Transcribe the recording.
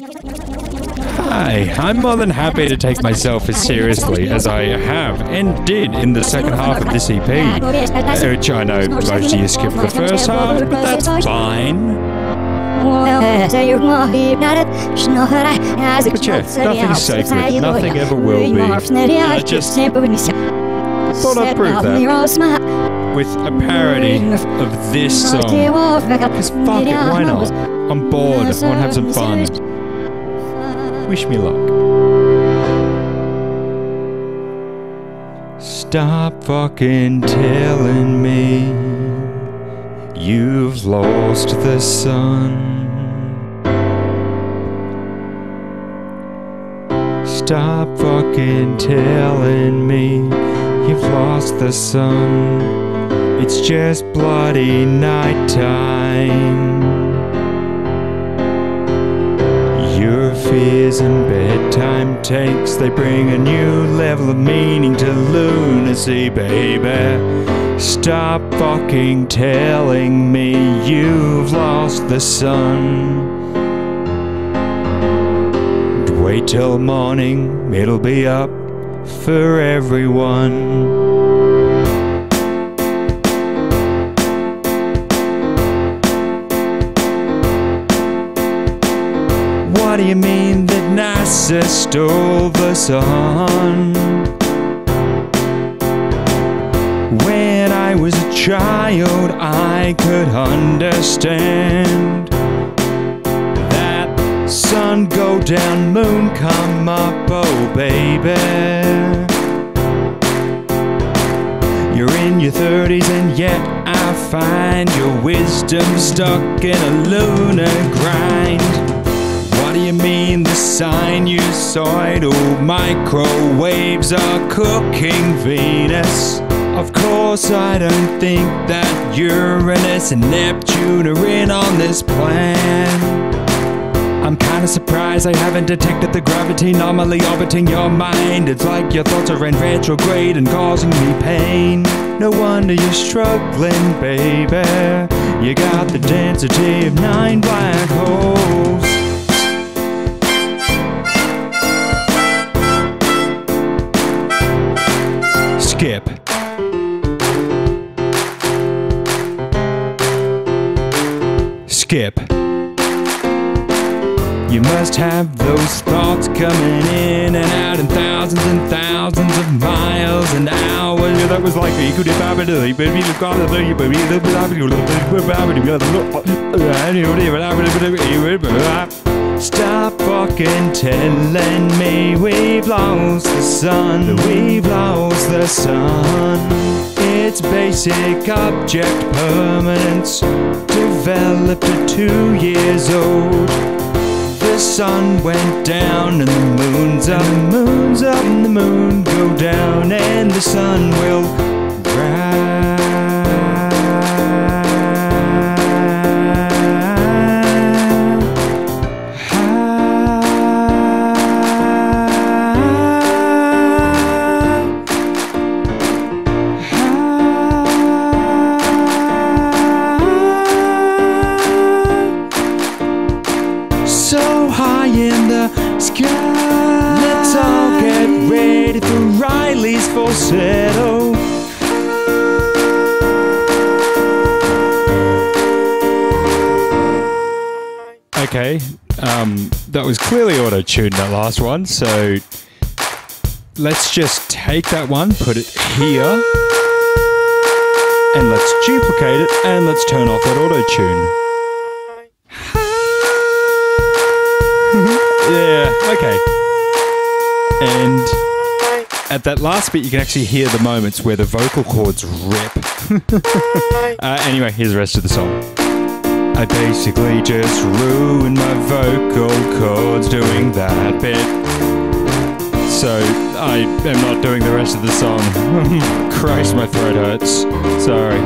Hi, I'm more than happy to take myself as seriously as I have and did in the second half of this EP, which I know most of you skipped the first half, but that's fine. But yeah, nothing's sacred, nothing ever will be. I just thought I'd prove that with a parody of this song. Because fuck it, why not? I'm bored, I want to have some fun. Wish me luck. Stop fucking telling me you've lost the sun. Stop fucking telling me you've lost the sun. It's just bloody nighttime. And bedtime takes, they bring a new level of meaning to lunacy, baby. Stop fucking telling me you've lost the sun. Wait till morning, it'll be up for everyone. What do you mean NASA stole the sun? When I was a child, I could understand that sun go down, moon come up, oh baby. You're in your 30s and yet I find your wisdom stuck in a lunar grind. What do you mean the sinusoidal microwaves are cooking Venus? Of course, I don't think that Uranus and Neptune are in on this plan. I'm kinda surprised I haven't detected the gravity anomaly orbiting your mind. It's like your thoughts are in retrograde and causing me pain. No wonder you're struggling, baby. You got the density of nine black holes. You must have those thoughts coming in and out in thousands and thousands of miles an hour. That was like you could Stop fucking telling me we've lost the sun. We've lost the sun. It's basic object permanence, developed at two years old. The sun went down and the moon's up, the moon's up and the moon go down and the sun will in the sky. Let's all get ready for Riley's falsetto. Okay, um, that was clearly auto tuned that last one, so let's just take that one, put it here, and let's duplicate it, and let's turn off that auto tune. Okay. And at that last bit, you can actually hear the moments where the vocal cords rip. uh, anyway, here's the rest of the song. I basically just ruined my vocal cords doing that bit. So I am not doing the rest of the song. Christ, my throat hurts. Sorry.